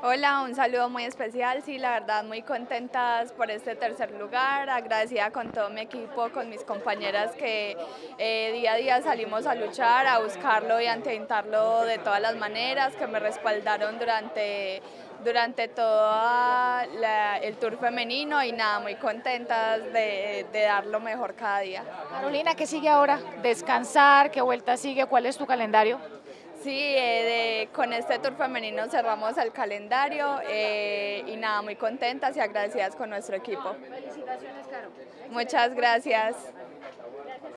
Hola, un saludo muy especial, sí, la verdad muy contentas por este tercer lugar, agradecida con todo mi equipo, con mis compañeras que eh, día a día salimos a luchar, a buscarlo y a intentarlo de todas las maneras, que me respaldaron durante, durante todo el tour femenino y nada, muy contentas de, de dar lo mejor cada día. Carolina, ¿qué sigue ahora? ¿Descansar? ¿Qué vuelta sigue? ¿Cuál es tu calendario? Sí, eh, con este tour femenino cerramos el calendario eh, y nada, muy contentas y agradecidas con nuestro equipo. Felicitaciones, Caro. Muchas gracias.